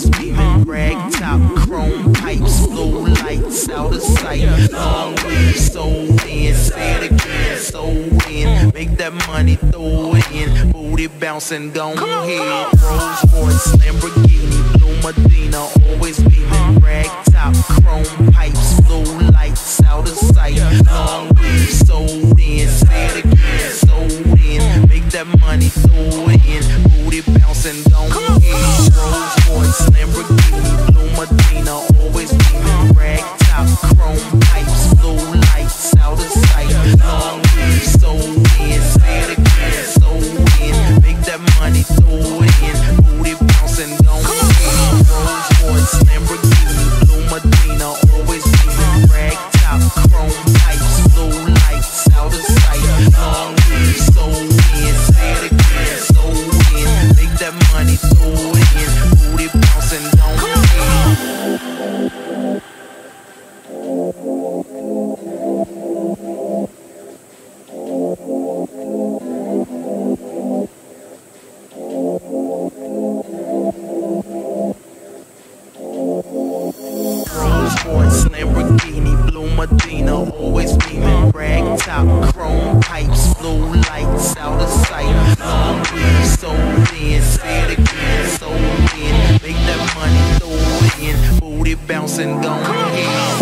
lights, beaming rag top, chrome pipes, low lights out of sight. Long way, so in, say it again, so in. Make that money, throw it in, booty bouncing, go ahead. Rolls Royce, Lamborghini, Blue Medina, always beaming rag top, chrome pipes, low lights out of sight. Long way, so in, say it again, so in. Make that money, throw it in booty bouncing, don't Rolls Royce, Lamborghini. it's out of sight. Um, Long weed, so thin, say it again, so thin. Make that money, throw it in, booty bouncing, go ahead.